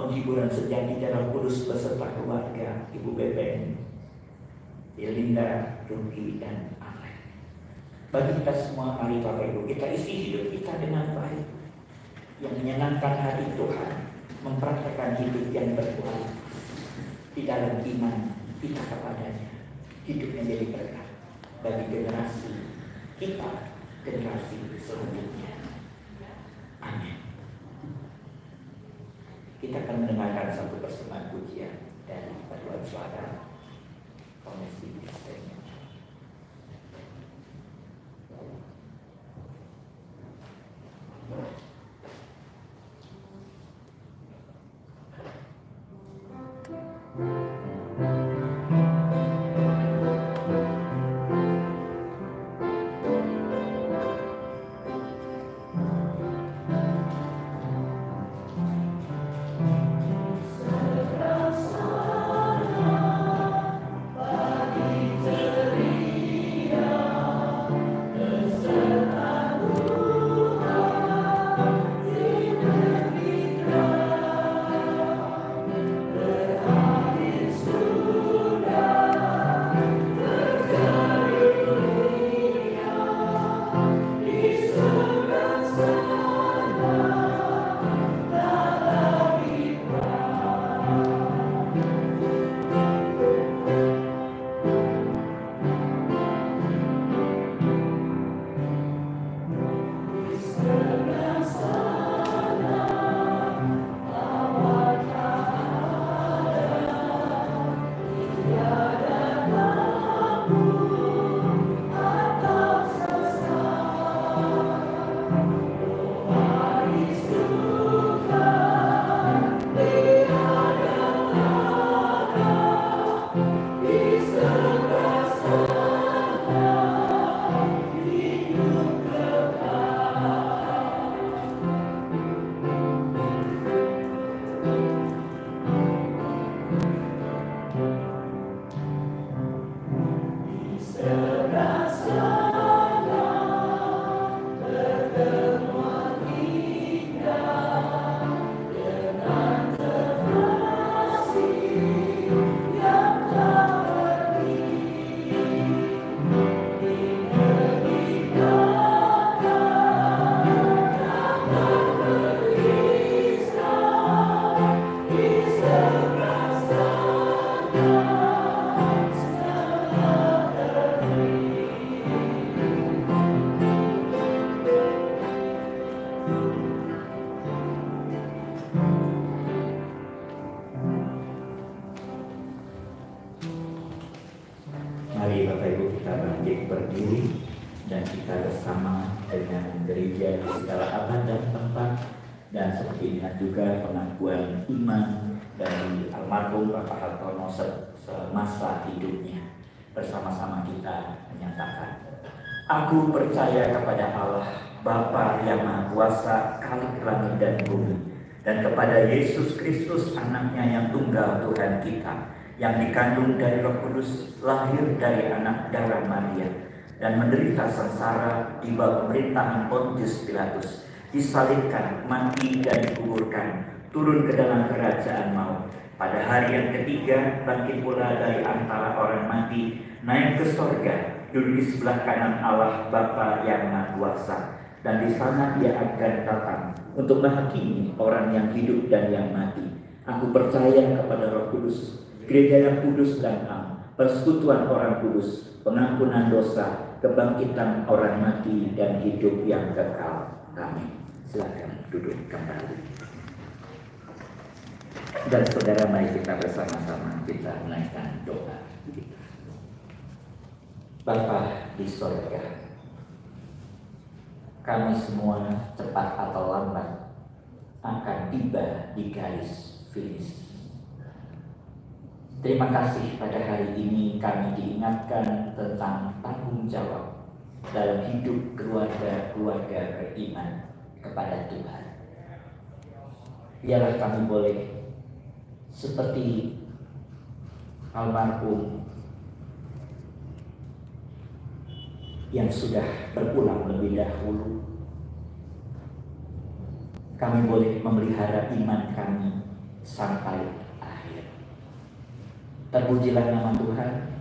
penghiburan sejati darah kudus beserta keluarga Ibu Beben, Linda, Ruki, dan Alek. Bagi kita semua, mari Bapak Ibu, kita isi hidup kita dengan baik. Yang menyenangkan hati Tuhan, mempraktekkan hidup yang berkualitas di dalam iman kita kepadanya. Hidup yang jadi berkat bagi generasi kita, generasi selanjutnya. Kita akan mendengarkan satu persembahan pujian dari paduan suara Komisi Kristen. Berdiri dan kita bersama dengan gereja di segala abad dan tempat. Dan seperti ini juga pengakuan iman dari almarhum Bapak Hartono se- semasa hidupnya. Bersama-sama kita menyatakan Aku percaya kepada Allah Bapa yang Maha Kuasa Kalik langit dan bumi dan kepada Yesus Kristus anaknya yang tunggal Tuhan kita yang dikandung dari Roh Kudus, lahir dari anak darah Maria, dan menderita sengsara di bawah pemerintahan Pontius Pilatus, disalibkan, mati dan dikuburkan, turun ke dalam kerajaan maut. Pada hari yang ketiga, bangkit pula dari antara orang mati, naik ke sorga, duduk di sebelah kanan Allah Bapa yang Maha Kuasa, dan di sana dia akan datang untuk menghakimi orang yang hidup dan yang mati. Aku percaya kepada Roh Kudus, gereja yang kudus dan am, persekutuan orang kudus, pengampunan dosa, kebangkitan orang mati dan hidup yang kekal. Amin. Silakan duduk kembali. Dan saudara mari kita bersama-sama kita menaikkan doa. Bapa di sorga, kami semua cepat atau lambat akan tiba di garis finish. Terima kasih pada hari ini kami diingatkan tentang tanggung jawab dalam hidup keluarga-keluarga beriman kepada Tuhan. Biarlah kami boleh seperti almarhum yang sudah berpulang lebih dahulu. Kami boleh memelihara iman kami sampai. Terpujilah nama Tuhan